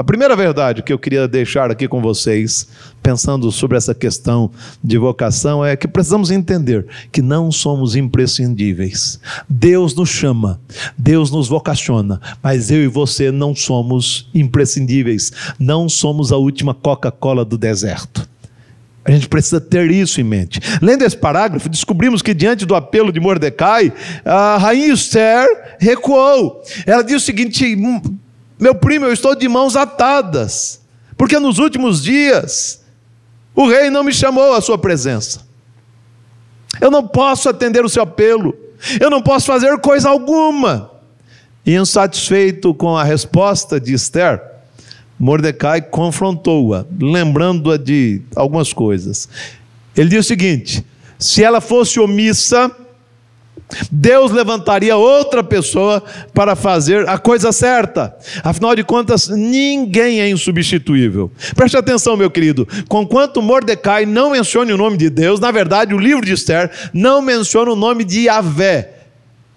A primeira verdade que eu queria deixar aqui com vocês, pensando sobre essa questão de vocação, é que precisamos entender que não somos imprescindíveis. Deus nos chama, Deus nos vocaciona, mas eu e você não somos imprescindíveis, não somos a última Coca-Cola do deserto. A gente precisa ter isso em mente. Lendo esse parágrafo, descobrimos que diante do apelo de Mordecai, a rainha Esther recuou. Ela disse o seguinte: meu primo, eu estou de mãos atadas, porque nos últimos dias o rei não me chamou à sua presença. Eu não posso atender o seu apelo, eu não posso fazer coisa alguma. E insatisfeito com a resposta de Esther, Mordecai confrontou-a, lembrando-a de algumas coisas. Ele disse o seguinte: se ela fosse omissa, Deus levantaria outra pessoa para fazer a coisa certa. Afinal de contas, ninguém é insubstituível. Preste atenção, meu querido. Conquanto Mordecai não mencione o nome de Deus, na verdade, o livro de Esther não menciona o nome de Yahvé.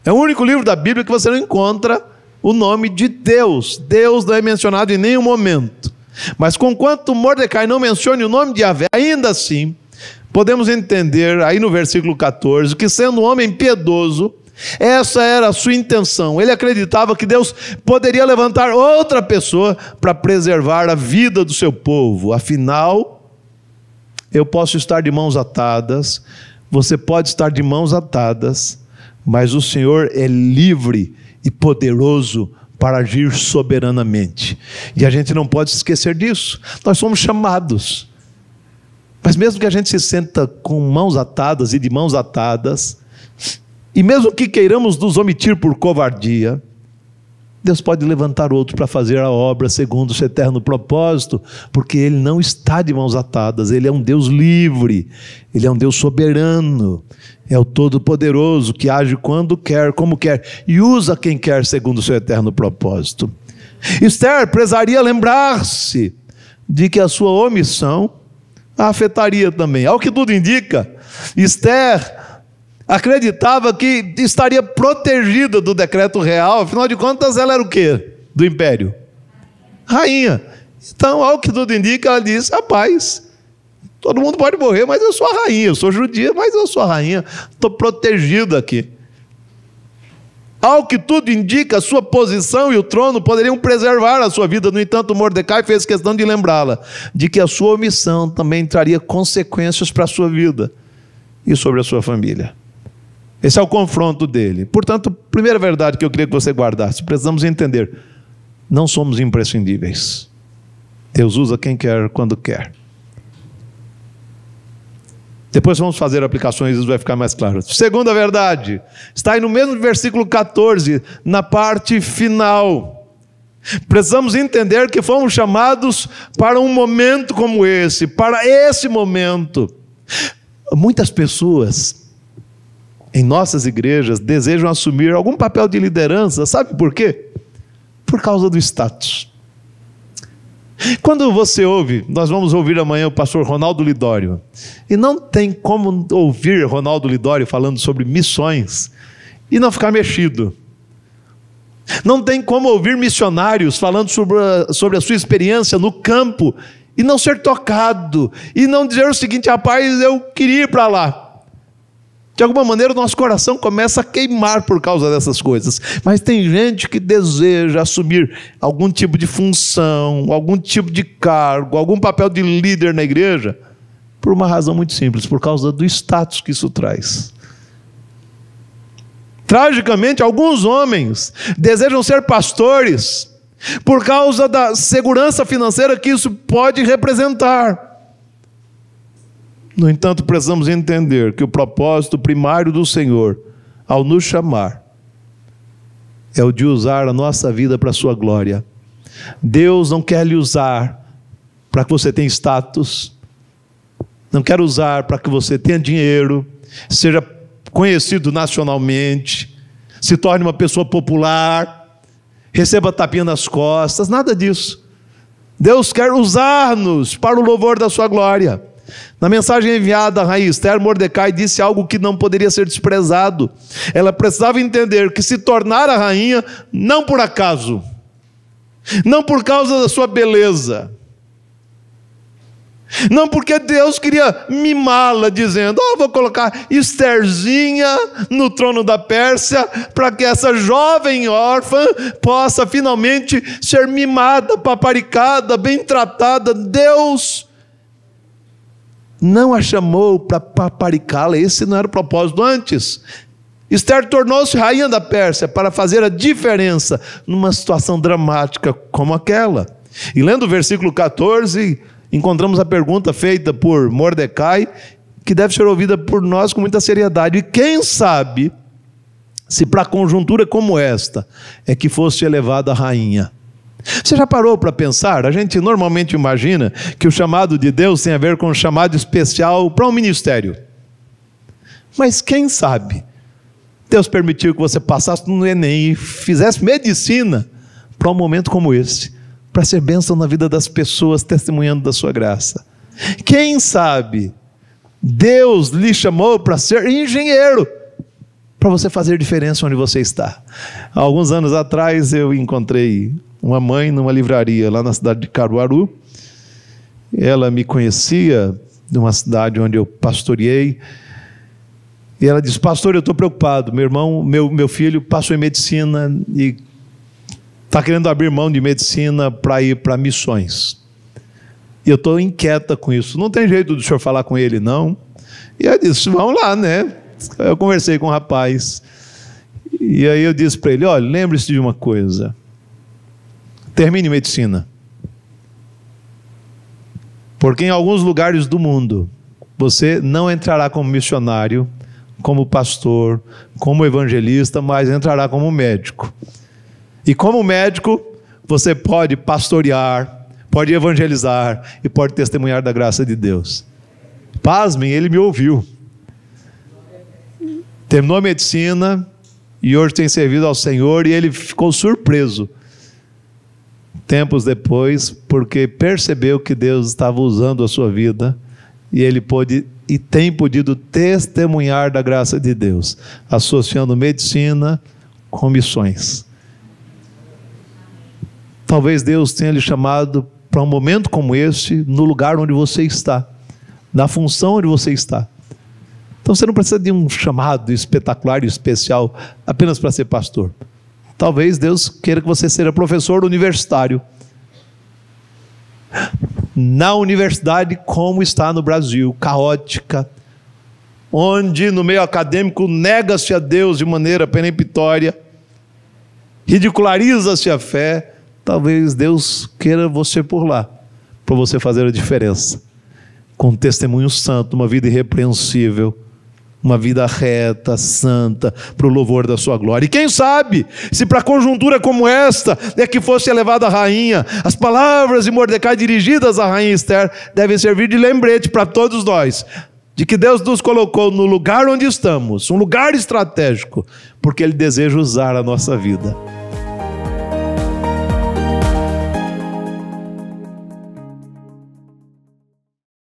É o único livro da Bíblia que você não encontra o nome de Deus. Deus não é mencionado em nenhum momento. Mas conquanto Mordecai não mencione o nome de Yahvé, ainda assim, podemos entender aí no versículo 14 que, sendo um homem piedoso, essa era a sua intenção. Ele acreditava que Deus poderia levantar outra pessoa para preservar a vida do seu povo. Afinal, eu posso estar de mãos atadas, você pode estar de mãos atadas, mas o Senhor é livre e poderoso para agir soberanamente. E a gente não pode esquecer disso. Nós somos chamados mas mesmo que a gente se senta com mãos atadas e de mãos atadas, e mesmo que queiramos nos omitir por covardia, Deus pode levantar outro para fazer a obra segundo o seu eterno propósito, porque Ele não está de mãos atadas, Ele é um Deus livre, Ele é um Deus soberano, é o Todo-Poderoso que age quando quer, como quer, e usa quem quer segundo o seu eterno propósito. Esther precisaria lembrar-se de que a sua omissão a afetaria também. Ao que tudo indica, Esther acreditava que estaria protegida do decreto real, afinal de contas, ela era o quê? Do império? Rainha. Então, ao que tudo indica, ela diz: rapaz, todo mundo pode morrer, mas eu sou a rainha, eu sou judia, mas eu sou a rainha, estou protegida aqui. Ao que tudo indica, sua posição e o trono poderiam preservar a sua vida. No entanto, Mordecai fez questão de lembrá-la de que a sua omissão também traria consequências para a sua vida e sobre a sua família. Esse é o confronto dele. Portanto, primeira verdade que eu queria que você guardasse: precisamos entender, não somos imprescindíveis. Deus usa quem quer, quando quer. Depois vamos fazer aplicações, isso vai ficar mais claro. Segunda verdade, está aí no mesmo versículo 14, na parte final. Precisamos entender que fomos chamados para um momento como esse, para esse momento. Muitas pessoas em nossas igrejas desejam assumir algum papel de liderança, sabe por quê? Por causa do status. Quando você ouve, nós vamos ouvir amanhã o pastor Ronaldo Lidório, e não tem como ouvir Ronaldo Lidório falando sobre missões e não ficar mexido. Não tem como ouvir missionários falando sobre a, sobre a sua experiência no campo e não ser tocado, e não dizer o seguinte: rapaz, eu queria ir para lá. De alguma maneira, o nosso coração começa a queimar por causa dessas coisas. Mas tem gente que deseja assumir algum tipo de função, algum tipo de cargo, algum papel de líder na igreja, por uma razão muito simples: por causa do status que isso traz. Tragicamente, alguns homens desejam ser pastores por causa da segurança financeira que isso pode representar. No entanto, precisamos entender que o propósito primário do Senhor, ao nos chamar, é o de usar a nossa vida para a sua glória. Deus não quer lhe usar para que você tenha status, não quer usar para que você tenha dinheiro, seja conhecido nacionalmente, se torne uma pessoa popular, receba tapinha nas costas, nada disso. Deus quer usar-nos para o louvor da sua glória. Na mensagem enviada a rainha Esther, Mordecai disse algo que não poderia ser desprezado. Ela precisava entender que se tornar a rainha não por acaso, não por causa da sua beleza, não porque Deus queria mimá-la, dizendo: oh, vou colocar Estherzinha no trono da Pérsia, para que essa jovem órfã possa finalmente ser mimada, paparicada, bem tratada. Deus não a chamou para paparicá-la, esse não era o propósito antes. Esther tornou-se rainha da Pérsia para fazer a diferença numa situação dramática como aquela. E lendo o versículo 14, encontramos a pergunta feita por Mordecai, que deve ser ouvida por nós com muita seriedade. E quem sabe se para conjuntura como esta é que fosse elevada a rainha? Você já parou para pensar? A gente normalmente imagina que o chamado de Deus tem a ver com um chamado especial para um ministério. Mas quem sabe? Deus permitiu que você passasse no Enem e fizesse medicina para um momento como esse para ser bênção na vida das pessoas, testemunhando da sua graça. Quem sabe Deus lhe chamou para ser engenheiro, para você fazer diferença onde você está. Alguns anos atrás eu encontrei uma mãe numa livraria lá na cidade de Caruaru. Ela me conhecia de uma cidade onde eu pastoreei. E ela disse: Pastor, eu estou preocupado. Meu irmão, meu, meu filho passou em medicina e está querendo abrir mão de medicina para ir para missões. E eu estou inquieta com isso. Não tem jeito do senhor falar com ele, não. E eu disse: vamos lá, né? Eu conversei com o rapaz. E aí eu disse para ele: olha, lembre-se de uma coisa. Termine medicina. Porque em alguns lugares do mundo você não entrará como missionário, como pastor, como evangelista, mas entrará como médico. E como médico, você pode pastorear, pode evangelizar e pode testemunhar da graça de Deus. Pasmem, ele me ouviu. Terminou a medicina e hoje tem servido ao Senhor e ele ficou surpreso. Tempos depois, porque percebeu que Deus estava usando a sua vida e ele pôde e tem podido testemunhar da graça de Deus, associando medicina com missões. Talvez Deus tenha lhe chamado para um momento como este, no lugar onde você está, na função onde você está. Então você não precisa de um chamado espetacular e especial apenas para ser pastor. Talvez Deus queira que você seja professor universitário. Na universidade, como está no Brasil, caótica, onde no meio acadêmico nega-se a Deus de maneira peremptória, ridiculariza-se a fé, Talvez Deus queira você por lá, para você fazer a diferença. Com testemunho santo, uma vida irrepreensível, uma vida reta, santa, para o louvor da sua glória. E quem sabe, se para conjuntura como esta é que fosse elevada a rainha, as palavras de Mordecai dirigidas à rainha Esther devem servir de lembrete para todos nós, de que Deus nos colocou no lugar onde estamos, um lugar estratégico, porque Ele deseja usar a nossa vida